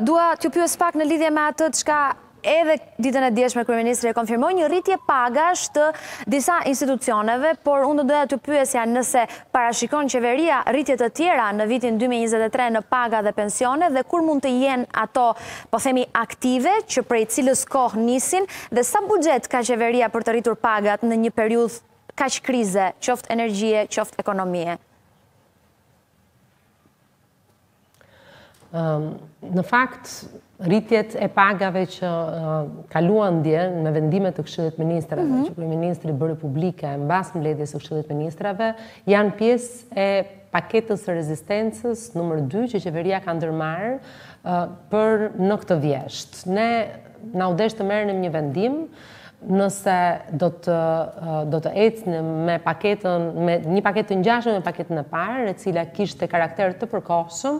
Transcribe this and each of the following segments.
Dua t'ju pyes pak në lidhje me atë çka edhe ditën e djeshme kryeministri e konfirmoi një rritje pagash të disa institucioneve, por unë do doja t'ju pyesja nëse parashikon qeveria rritje të tjera në vitin 2023 në paga dhe pensione dhe kur mund të jenë ato, po themi aktive, që prej cilës kohë nisin dhe sa buxhet ka qeveria për të rritur pagat në një periudhë kaq krize, qoftë energjie, qoftë ekonomie. Në fakt, rritjet e pagave që kaluan dje me vendime të Këshillit të Ministrave, mm -hmm. që kryeministri bëri publike mbas mbledhjes së Këshillit të Ministrave, janë pjesë e paketës së rezistencës numër 2 që qeveria ka ndërmarrë uh, për në këtë vjeshtë. Ne na u desh të merrnim një vendim Nëse do të do të ecnim me paketën me një paketë të ngjashme me paketën e parë, e cila kishte karakter të përkohshëm,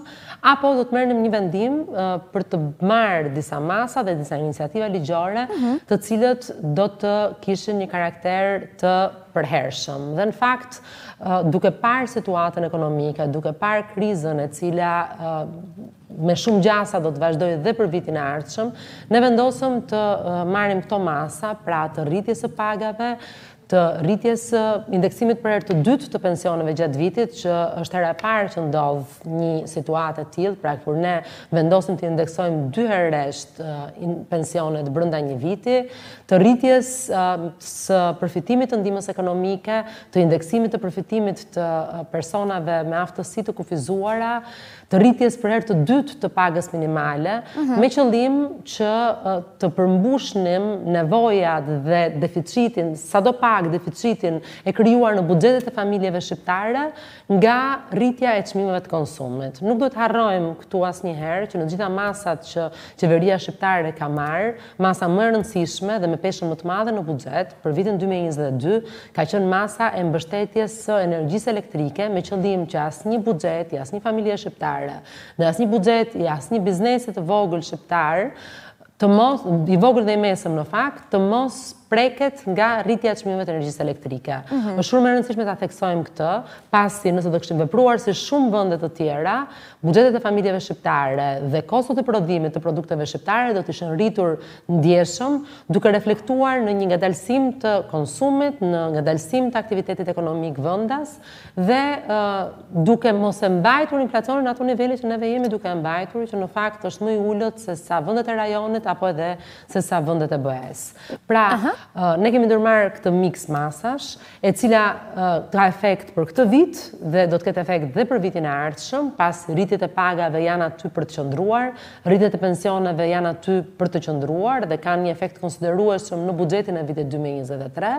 apo do të merrnim një vendim për të marrë disa masa dhe disa iniciativa ligjore, të cilat do të kishin një karakter të përhershëm. Dhe në fakt, duke parë situatën ekonomike, duke parë krizën e cila me shumë gjasa do të vazhdojë dhe për vitin e ardhshëm, ne vendosëm të marrim këto masa, pra të rritjes së pagave, të rritjes së indeksimit për herë të dytë të pensioneve gjatë vitit, që është hera e parë që ndodh një situatë e tillë, pra kur ne vendosim të indeksojmë dy herë rresht pensionet brenda një viti, të rritjes së përfitimit të ndihmës ekonomike, të indeksimit të përfitimit të personave me aftësi të kufizuara, të rritjes për herë të dytë të pagës minimale, mhm. me qëllim që të përmbushnim nevojat dhe deficitin, sadopak deficitin e krijuar në buxhetet e familjeve shqiptare, nga rritja e çmimeve të konsumit. Nuk duhet të harrojmë këtu asnjëherë që në gjithë masat që qeveria shqiptare ka marrë, Masa më e rëndësishme dhe me peshën më të madhe në buxhet për vitin dy mijë e njëzet e dy ka qenë masa e mbështetjes së energjisë elektrike me qëllim që asnjë buxhet i asnjë familje shqiptare dhe asnjë buxhet i asnjë biznesi të vogël shqiptar të mos, i vogël dhe i mesëm në fakt, të mos preket nga rritja e çmimeve të energjisë elektrike. Mhm. Është shumë e rëndësishme ta theksojmë këtë, pasi nëse do kishim vepruar si shumë vende të tjera, buxhetet e familjeve shqiptare dhe kostot e prodhimit të produkteve shqiptare do të ishin rritur ndjeshëm, duke reflektuar në një ngadalësim të konsumit, në ngadalësim të aktivitetit ekonomik vendas dhe duke mos e mbajtur inflacionin në ato nivele që neve jemi duke e mbajtur, që në fakt është më i ulët se sa vendet e rajonit apo edhe sesa vendet e BE-së. Pra, ne kemi ndërmarrë këtë mix masash, e cila ka efekt për këtë vit dhe do të ketë efekt dhe për vitin e ardhshëm, pas rritjet e pagave janë aty për të qëndruar, rritjet e pensioneve janë aty për të qëndruar dhe kanë një efekt konsiderueshëm në buxhetin e vitit dy mijë e njëzet e tre.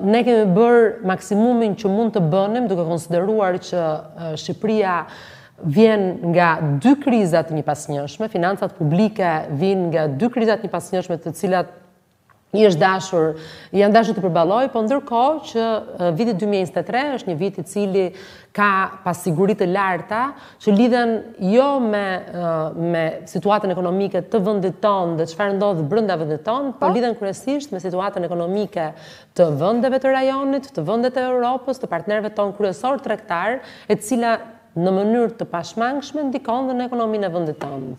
Ne kemi bërë maksimumin që mund të bënim duke konsideruar që Shqipëria vjen nga dy kriza të njëpasnjëshme, financat publike vijnë nga dy kriza të njëpasnjëshme të cilat i është dashur, janë dashur t'i përballojë, po ndërkohë që viti 2023 është një vit i cili ka pasiguri të larta që lidhen jo me me situatën ekonomike të vendit tonë dhe çfarë ndodh brenda vendit tonë, po lidhen kryesisht me situatën ekonomike të vendeve të rajonit, te vendet e Europës, të partnerëve tanë kryesorë tregtarë, e cila në mënyrë të pashmangshme ndikon dhe në ekonominë e vendit tonë.